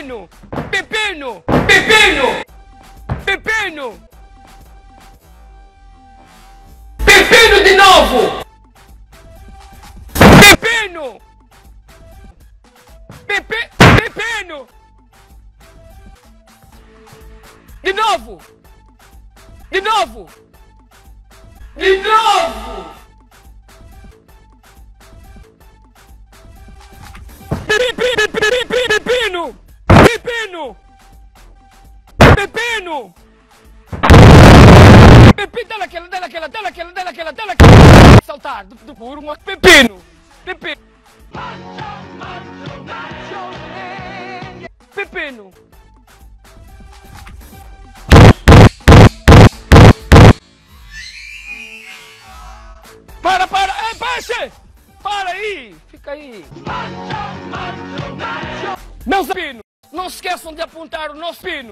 Pepino! Pepino! Pepino! Pepino! Pepino de novo! Pepino! Pepe... Pepino! De novo! De novo! De novo! Pepino! Pepino! Pepino, dá aquela, dá aquela, dá aquela, dá aquela, dá aquela. Saltar do, do puro, mas Pepino! Pepino! Pepino! Para, para! É, baixa! Para aí! Fica aí! Meus pinos, não se esqueçam de apontar o nosso pino!